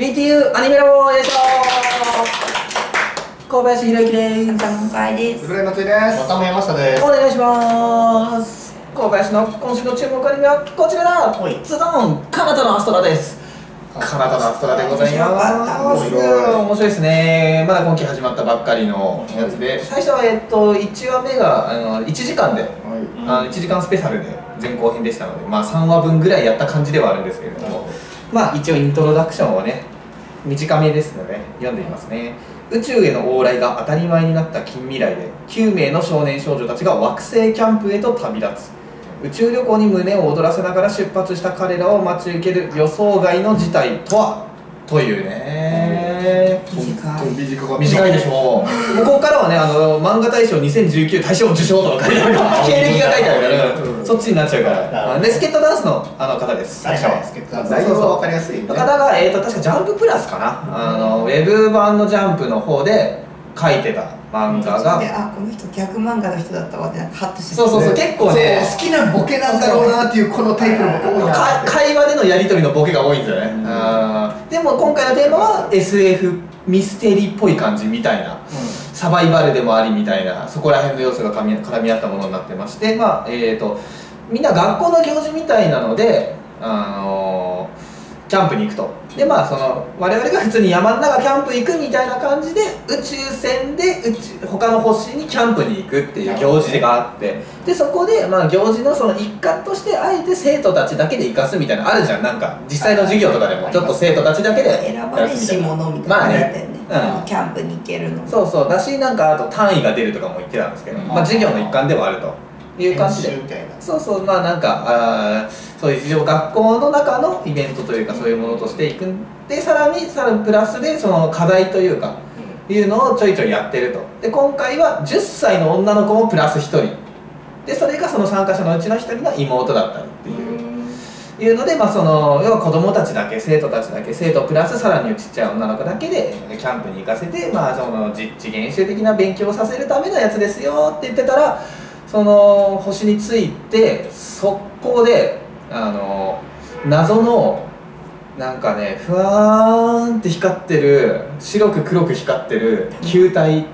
BTU アニメロよいしょ小林弘之です。乾杯です。古谷松井です。渡辺山下です。お。願いします。小林の今週の注目アニメはこちらだ。はい。ズドンカナダのアストラです。カナダのアストラでございます面白い面白いですね。まだ今期始まったばっかりのやつで。最初はえっと1話目があの1時間であの1時間スペシャルで前後編でしたので、まあ、3話分ぐらいやった感じではあるんですけれども、まあ一応イントロダクションをね短めですので読んでみますね。宇宙への往来が当たり前になった近未来で9名の少年少女たちが惑星キャンプへと旅立つ。宇宙旅行に胸を躍らせながら出発した彼らを待ち受ける予想外の事態とは？というね。短い。短いでしょもうここからはねあの漫画大賞2019大賞受賞とか 経歴が書いてあるから、うん。そっちになっちゃうから。でスケートダンスのあの方です。最初内容はわかりやすいね。の方が、えー、と確かジャンププラスかな、あのウェブ版のジャンプの方で書いてた漫画が、で、あ、この人逆漫画の人だったわって、なんかハッとして。そうそうそう結構ね好きなボケなんだろうなっていうこのタイプのボケ多いなかって。会話でのやり取りのボケが多いんですよね、うん。でも今回のテーマは SF ミステリーっぽい感じみたいな、サバイバルでもありみたいな。そこら辺の要素が絡み絡み合ったものになってまして。まあえー、とみんな学校の行事みたいなので、あのーキャンプに行くと。でまあその我々が普通に山の中キャンプ行くみたいな感じで宇宙船で宇宙他の星にキャンプに行くっていう行事があって。でそこで、まあ、行事のその一環としてあえて生徒たちだけで行かすみたいなのあるじゃん。なんか実際の授業とかでも。ちょっと生徒たちだけで選ばれし者みたいな。まあね。うんキャンプに行けるの。そうそう。だしなんかあと単位が出るとかも言ってたんですけど、うん。まあ、授業の一環ではあるという感じで。そうそう。まあなんかあーそういう一応学校の中のイベントというかそういうものとしていくでさらにさらにプラスでその課題というかいうのをちょいちょいやってると。で今回は10歳の女の子もプラス1人。でそれがその参加者のうちの1人の妹だったっていう。いうので、まあ、その要は子供たちだけ生徒たちだけ生徒プラスさらにちっちゃい女の子だけでキャンプに行かせて、まあ、その実地研修的な勉強をさせるためのやつですよって言ってたらその星について速攻であの謎のなんかねふわーんって光ってる白く黒く光ってる球体、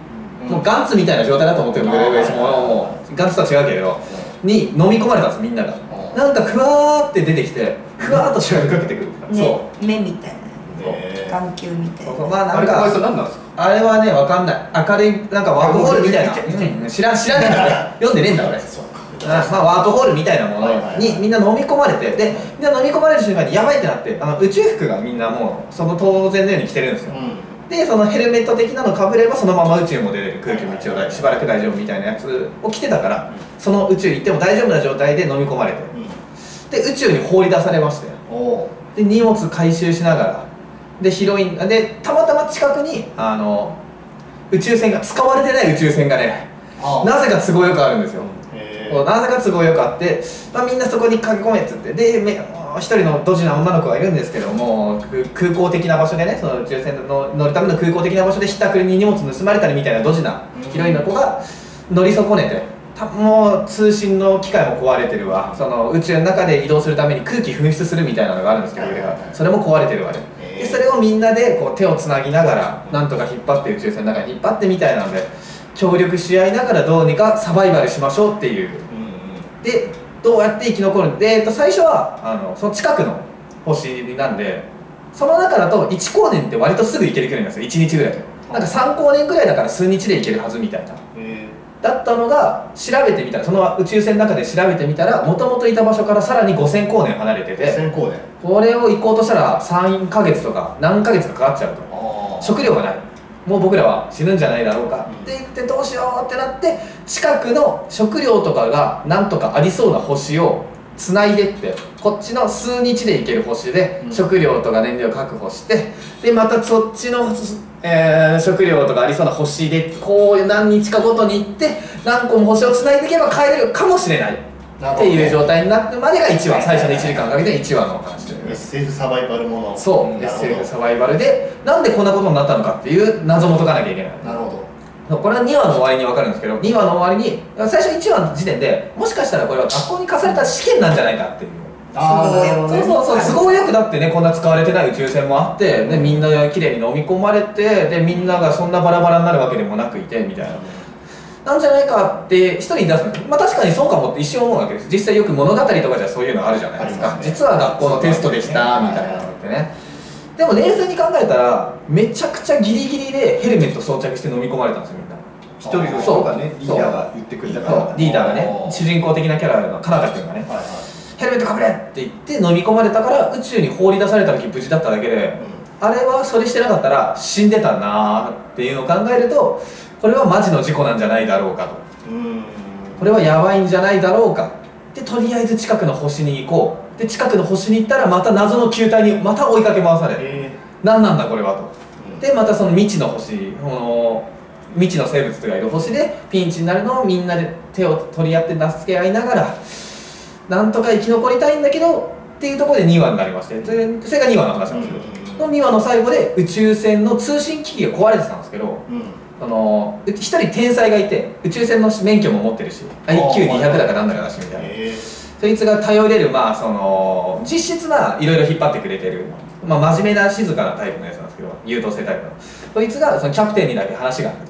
もうガンツみたいな状態だと思ってるブルー。ベースも。もうガンツとは違うけれど。に飲み込まれたんですみんなが。なんかふわーって出てきてふわーっと近づかけてくる、そう。ね、目みたいな。眼球みたいな。まあなんかん何なんですか？あれはねわかんない。明るいなんかワープホールみたいな。知らん知らねえんだ俺読んでねえんだ俺。あまあ、ワープホールみたいなものにみんな飲み込まれてでみんな飲み込まれる瞬間にやばいってなってあの宇宙服がみんなもうその当然のように着てるんですよ。うん。でそのヘルメット的なのかぶればそのまま宇宙も出れる空気も一応大しばらく大丈夫みたいなやつを着てたからその宇宙行っても大丈夫な状態で飲み込まれて。で宇宙に放り出されまして。おお。で荷物回収しながら。でヒロインでたまたま近くにあの宇宙船が使われてない宇宙船がねなぜか都合よくあるんですよへこうなぜか都合よくあって、まあ、みんなそこに駆け込めっつってでめ一人のドジな女の子がいるんですけどもく空港的な場所でねその宇宙船の乗るための空港的な場所でひったくりに荷物盗まれたりみたいなドジなヒロインの子が乗り損ねてたもう通信の機械も壊れてるわ。その宇宙の中で移動するために空気噴出するみたいなのがあるんですけどそれも壊れてるわね。でそれをみんなでこう手をつなぎながらなんとか引っ張って宇宙船の中に引っ張ってみたいなので協力し合いながらどうにかサバイバルしましょうっていう。うんでどうやって生き残るん？で、えー、と最初はあのその近くの星なんでその中だと1光年って割とすぐ行ける距離なんですよ。1日ぐらいで。なんか3光年ぐらいだから数日で行けるはずみたいな。だったのが調べてみたらその宇宙船の中で調べてみたらもともといた場所からさらに5000光年離れてえ。て。これを行こうとしたら3ヶ月とか何ヶ月かかかっちゃうと。食料がないもう僕らは死ぬんじゃないだろうかうんって言ってどうしようってなって近くの食料とかがなんとかありそうな星をつないでってこっちの数日で行ける星でうん。食料とか燃料確保してでまたそっちの、えー食料とかありそうな星でこういう何日かごとに行って何個も星をつないでいけば帰れるかもしれないっていう状態になってまでが1話最初の1時間かけて1話のお話という SF サバイバルもの。そう、SF サバイバルでなんでこんなことになったのかっていう謎も解かなきゃいけないど。なるほど。これは2話の終わりに分かるんですけど2話の終わりに最初1話の時点でもしかしたらこれは学校に課された試験なんじゃないかっていうあー都合よくそうそうそう都合よくだってねこんな使われてない宇宙船もあって、でみんな綺麗に飲み込まれてでみんながそんなバラバラになるわけでもなくいてみたいな。なんじゃないかって一人に出す。のまあ確かにそうかもって一瞬思うわけです。実際よく物語とかじゃそういうのあるじゃないですか。ね。実は学校のテストでしたみたいな。のってねでも冷静に考えたらめちゃくちゃギリギリでヘルメット装着して飲み込まれたんですよみんな。一人の人がねリーダーが言ってくれたから。リーダーがね主人公的なキャラのカナダ君がね。はいはい。ヘルメットかぶれって言って飲み込まれたから宇宙に放り出された時無事だっただけであれはそれしてなかったら死んでたなーっていうのを考えるとこれはマジの事故なんじゃないだろうかと。うん。これはやばいんじゃないだろうかでとりあえず近くの星に行こう。で近くの星に行ったらまた謎の球体にまた追いかけ回されえ何なんだこれはと。ーでまたその未知の星この未知の生物がいる星でピンチになるのをみんなで手を取り合って助け合いながらなんとか生き残りたいんだけどっていうところで2話になりまして。でそれが2話の話なんですけど、うん。の2話の最後で宇宙船の通信機器が壊れてたんですけどうん。そのう一人天才がいて宇宙船の免許も持ってるし IQ200 だかなんだかだしみたいな。えそいつが頼れるまあその実質ないろいろ引っ張ってくれてる、まあ、真面目な静かなタイプのやつなんですけど優等生タイプの。そいつがそのキャプテンにだけ話があると、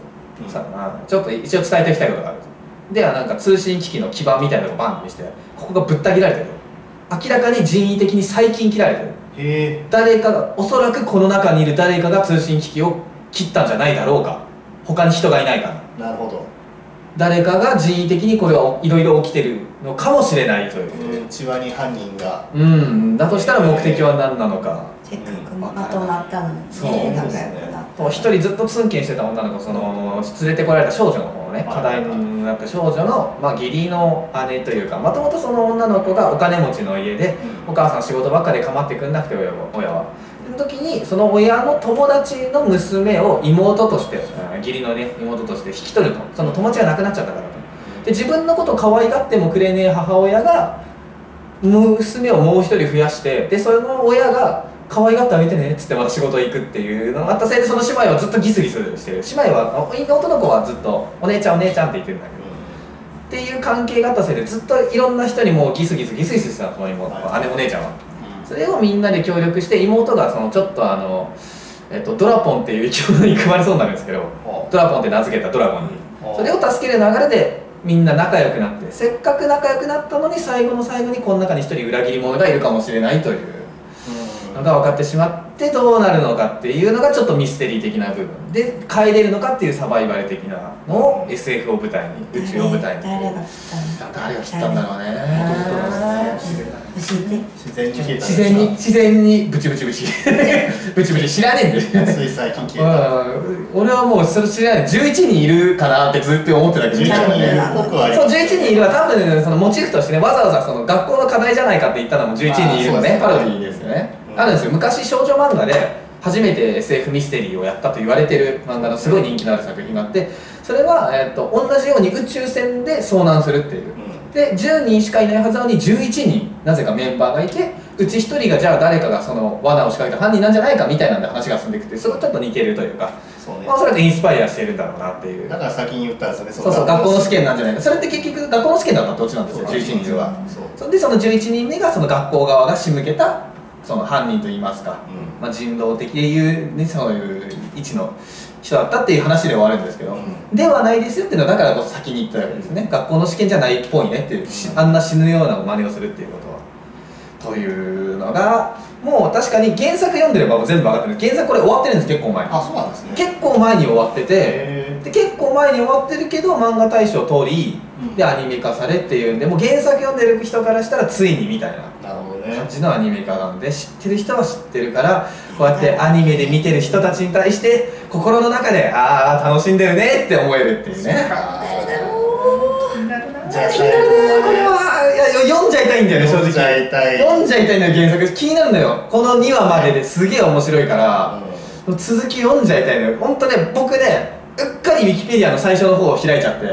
うん。さあちょっと一応伝えておきたいことがあると。ではなんか通信機器の基盤みたいなのをバンってしてここがぶった切られてる明らかに人為的に細菌切られてるー、へ誰かがおそらくこの中にいる誰かが通信機器を切ったんじゃないだろうか。他に人がいないから。えなるほど、誰かが人為的にこれはいろいろ起きてるのかもしれないという。えー、千葉に犯人が。うんだとしたら目的は何なのか。せっかくまとまったのにそう。ね仲良くですね一人ずっとツンケンしてた女の子その連れてこられた少女の方ねはい。課題になった少女の、まあ、義理の姉というかもともとその女の子がお金持ちの家でお母さん仕事ばっかで構ってくんなくて親は。親はその時にその親の友達の娘を妹としてうん義理のね妹として引き取ると。その友達が亡くなっちゃったからと。で自分のこと可愛がってもくれねえ母親が娘をもう一人増やしてでその親が可愛がってあげてねっつってまた仕事行くっていうのがあったせいでその姉妹はずっとギスギスしてる。姉妹は妹の子はずっとお姉ちゃんお姉ちゃんって言ってるんだけど。っていう関係があったせいでずっといろんな人にもうギスギスギスギスしてたの妹、はい姉お姉ちゃんは。それをみんなで協力して妹がそのちょっとあの、えっと、ドラポンっていう生き物に組まれそうになるんですけどほドラポンって名付けたドラゴンに。それを助ける流れでみんな仲良くなってせっかく仲良くなったのに最後の最後にこの中に一人裏切り者がいるかもしれないというのが分かってしまってどうなるのかっていうのがちょっとミステリー的な部分で帰れるのかっていうサバイバル的なのを SF を舞台に宇宙を舞台に誰が来たんだ誰が知ったんだろうね。自然に自然に自然にブチブチブチ。ブチブチ知らねえんだよ。つい最近消えたうん。俺はもうそれ知らない。11人いるかなってずっと思ってたけど。11人いるっぽくはありそうます11人いるは多分そのモチーフとしてねわざわざその学校の課題じゃないかって言ったのも11人いるのね。パロディーですよね、うんあるんですよ。昔少女漫画で初めて SF ミステリーをやったと言われてる漫画のすごい人気のある作品があってそれは、えっと同じように宇宙船で遭難するっていう。うん。で10人しかいないはずなのに11人なぜかメンバーがいてうち1人がじゃあ誰かがその罠を仕掛けた犯人なんじゃないかみたいなんで話が進んでいくってそれとちょっと似てるというか、そうね。まあ、おそらくインスパイアしてるんだろうなっていう。だから先に言ったんですよねそうそう学校の試験なんじゃないか。それって結局学校の試験だったってオチなんですよ。11人は。そう。それでその11人目がその学校側が仕向けたその犯人といいますか、うん。まあ、人道的でいう、ね、そういう位置の人だったっていう話で終わるんですけど、うん。ではないですよっていうのはだからこそ先に言ったわけですね学校の試験じゃないっぽいねっていう、しあんな死ぬような真似をするっていうことは。というのがもう確かに原作読んでれば全部分かってる。原作これ終わってるんです結構前に。あそうなんですね。結構前に終わってて。へで結構前に終わってるけど漫画大賞通りうん。でアニメ化されっていうんでもう原作読んでる人からしたらついにみたいな感じのアニメ化なんで知ってる人は知ってるからこうやってアニメで見てる人たちに対して心の中でああ楽しんでるねって思えるっていうね。じゃあ気になるねこれはいや読んじゃいたいんだよね正直。読んじゃいたい。読んじゃいたいのよ原作。気になるのよ。この2話までですげえ面白いから続き読んじゃいたいのよ。本当ね僕ねうっかりウィキペディアの最初の方を開いちゃって、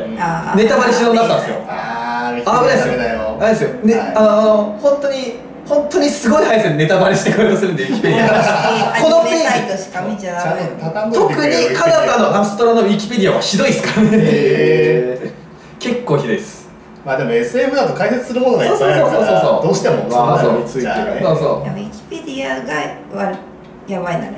ネタバレしそうになったんですよ。あーあ危ないですよダメだよ。あれですよ。ね、はい。あの本当に本当にすごい速さでネタバレしてこようとするんでウィキペディアアこのページ。特にカナダのアストロのウィキペディアはひどいですからね。へ結構ひどいです。まあでも SF だと解説するものがいっぱいあるかそうそうそうそうそうらどうしてもそうそうについてじゃあねそう。ウィキペディアがわやばいなら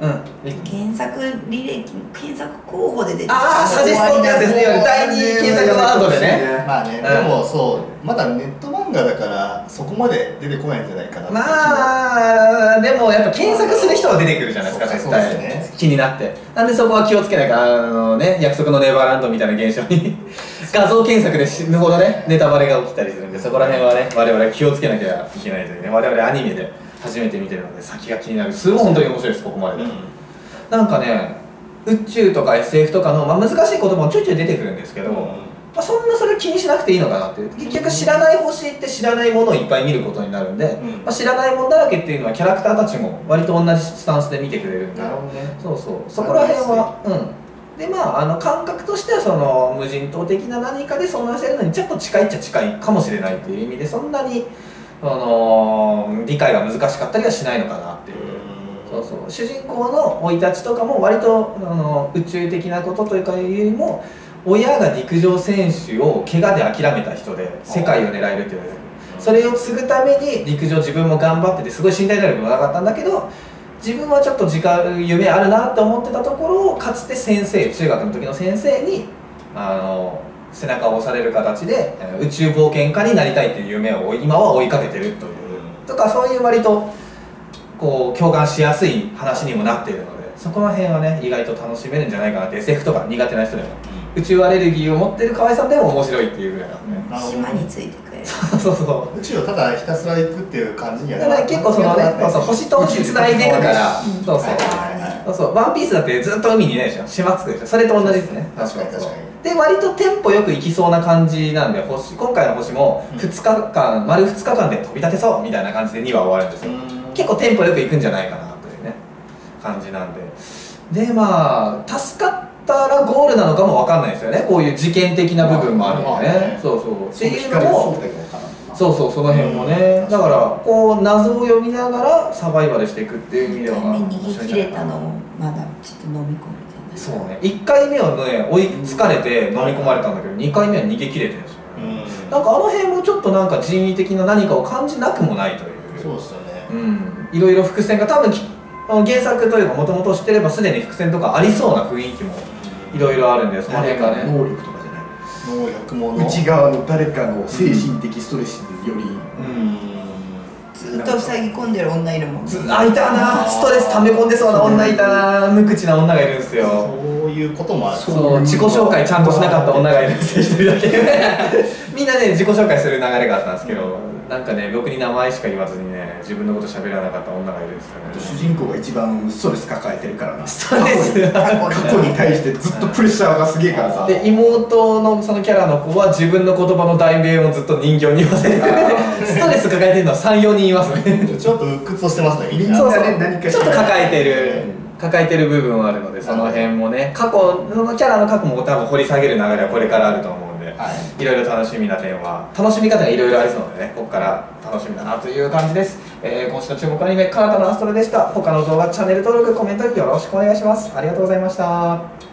検索履歴検索候補で出てああサジェストってやつですね第二検索ワードでね。まあね、うん。でもそうまだネット漫画だからそこまで出てこないんじゃないかなまあでもやっぱ検索する人は出てくるじゃないですか絶そうです対。ね気になって。なんでそこは気をつけなきゃあのね約束のネバーランドみたいな現象に。画像検索で死ぬほどねネタバレが起きたりするんでそこら辺はね我々気をつけなきゃいけないというね我々アニメで初めて見てるので先が気になる。すごい本当に面白いですここまでで、うんなんかね宇宙とか SF とかの、まあ、難しい言葉もちょいちょい出てくるんですけど、うんまあ、そんなそれ気にしなくていいのかなっていう結局知らない星って知らないものをいっぱい見ることになるんで、ん。まあ、知らないもんだらけっていうのはキャラクターたちも割と同じスタンスで見てくれるんで。ね。そうそう。そこら辺はうん。でまああの感覚としてはその無人島的な何かで遭難してるのにちょっと近いっちゃ近いかもしれないっていう意味でそんなに、あのー理解が難しかったりはしないのかなっていう。そうそう。主人公の生い立ちとかも割とあの宇宙的なことというかよりも親が陸上選手を怪我で諦めた人で世界を狙えるって言われてる。それを継ぐために陸上自分も頑張っててすごい身体能力もなかったんだけど自分はちょっと時間夢あるなって思ってたところをかつて先生中学の時の先生にあの背中を押される形でえー宇宙冒険家になりたいっていう夢を今は追いかけてるという。とかそういう割とこう共感しやすい話にもなっているのでそこら辺はね意外と楽しめるんじゃないかなって SF とか苦手な人でも宇宙アレルギーを持ってる河合さんでも面白いっていうぐらいなのね、なるほど島についてくれる。そうそうそう宇宙をただひたすら行くっていう感じにはだから結構そのね そうそう星と星つないでいくから。うん。そうそうそうそうワンピースだってずっと海にいないでしょ。島つくでしょ。それと同じですね。確かに確かに。で割とテンポよく行きそうな感じなんで星。今回の星もうん。2日間、丸2日間で飛び立てそうみたいな感じで2話終わるんですよ。結構テンポよく行くんじゃないかなというね感じなんで。でまあ助かったらゴールなのかも分かんないですよね。こういう事件的な部分もあるんでね,、まあね。そうそう。っていう光のもそうそうその辺もね、だからこう謎を読みながらサバイバルしていくっていう意味では1回目逃げ切れたの面もまだちょっと飲み込めてないそうね。1回目はね追いつかれて飲み込まれたんだけど2回目は逃げ切れてるんですよ。ん。なんかあの辺もちょっとなんか人為的な何かを感じなくもないという。そうですよね。うん、いろいろ伏線が多分原作というかもともと知ってればすでに伏線とかありそうな雰囲気もいろいろあるんでその辺がね。能力とか内側の誰かの精神的ストレスによりうん。ずっと塞ぎ込んでる女いるもんね。ずあいたな。ストレス溜め込んでそうな女いたな。無口な女がいるんですよ。そういうこともある。そうそう。自己紹介ちゃんとしなかった女がいるんですよ一人だけ。みんなね自己紹介する流れがあったんですけどなんかねろくに名前しか言わずにね自分のこと喋らなかった女がいるんですよ主ね人公が一番ストレス抱えてるからな。ストレス。過去に対してずっとプレッシャーがすげえからさ。で妹のそのキャラの子は自分の言葉の題名をずっと人形に言わせてストレス抱えてるのは34人いますね。ちょっと鬱屈としてますねみんな。そうそう。ちょっと抱えてる抱えてる部分はあるのでその辺もね。過去そのキャラの過去も多分掘り下げる流れはこれからあると思うんで、はい。いろいろ楽しみな点は楽しみ方がいろいろありそうなのでねここから楽しみだなという感じです、えー今週の注目アニメ「カナダのアストロ」でした。他の動画チャンネル登録コメントよろしくお願いします。ありがとうございました。